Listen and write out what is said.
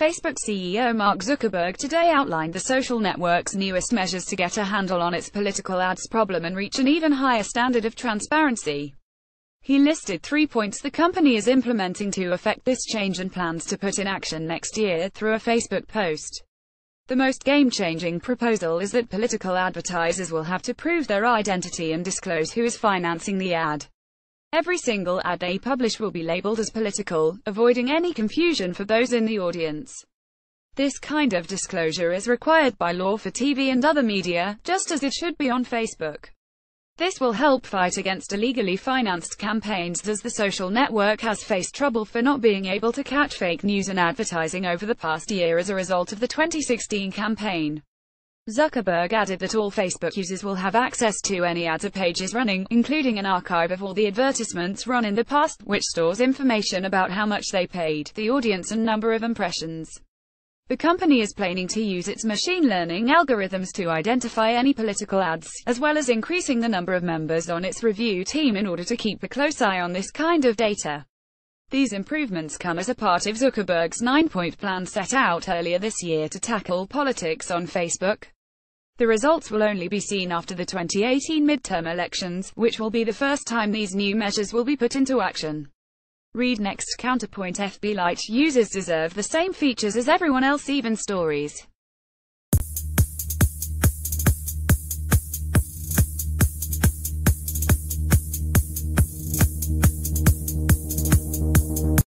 Facebook CEO Mark Zuckerberg today outlined the social network's newest measures to get a handle on its political ads problem and reach an even higher standard of transparency. He listed three points the company is implementing to affect this change and plans to put in action next year through a Facebook post. The most game-changing proposal is that political advertisers will have to prove their identity and disclose who is financing the ad. Every single ad they publish will be labeled as political, avoiding any confusion for those in the audience. This kind of disclosure is required by law for TV and other media, just as it should be on Facebook. This will help fight against illegally financed campaigns as the social network has faced trouble for not being able to catch fake news and advertising over the past year as a result of the 2016 campaign. Zuckerberg added that all Facebook users will have access to any ads or pages running, including an archive of all the advertisements run in the past, which stores information about how much they paid, the audience and number of impressions. The company is planning to use its machine learning algorithms to identify any political ads, as well as increasing the number of members on its review team in order to keep a close eye on this kind of data. These improvements come as a part of Zuckerberg's nine-point plan set out earlier this year to tackle politics on Facebook. The results will only be seen after the 2018 midterm elections, which will be the first time these new measures will be put into action. Read next Counterpoint FB Lite users deserve the same features as everyone else even stories.